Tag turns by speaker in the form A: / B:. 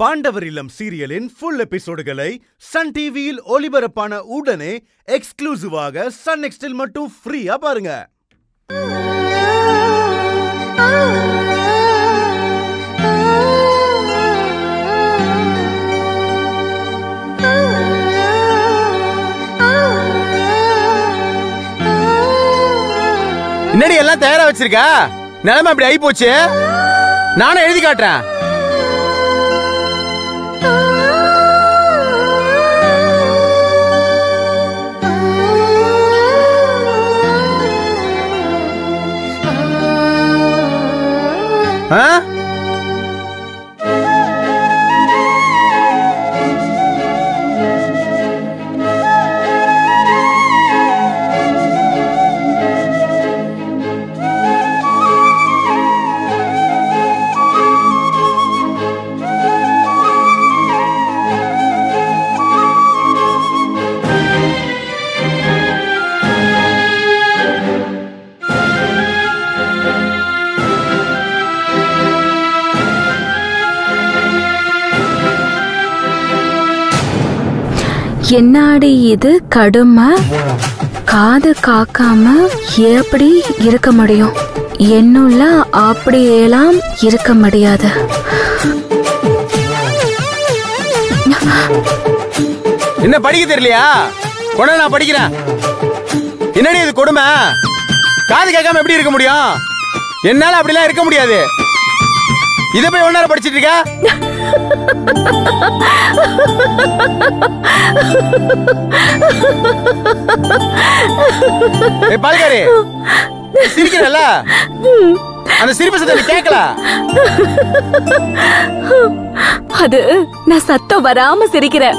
A: பாண்டவர் இல்லம் சீரியலின் full எபிசோடுகளை Sun டிவியில் ஒளிபரப்பான உடனே எக்ஸ்க்ளூசிவாக சன் நெக்ஸ்டில் மட்டும் ஃப்ரீயா பாருங்க.
B: என்னடி எல்லாம் தயாரா வச்சிருக்கா? நிலைமை அப்படி ஆகி போச்சு நானும் எழுதி காட்டுறேன். 啊。
C: என்னாடி இது? கடுமை? காது காக்காம எப்படி இருக்க முடியும்? என்னுள்ள அப்படியெல்லாம் இருக்க முடியாது.
B: என்ன படிக்க தெரியலையா? உடனே நான் படிக்கிறேன். என்னடி இது கொடுமை? காது கேட்காம எப்படி இருக்க முடியும்? என்னால அப்படிலாம் இருக்க முடியாது. இதை போய் ஒன்னார படிச்சிட்டு இருக்க? பால்காரி சிரிக்கிறல்ல? அந்த சிரிப்பு சத்தம் கேட்கல
C: அது நான் சத்தம் வராம சிரிக்கிறேன்?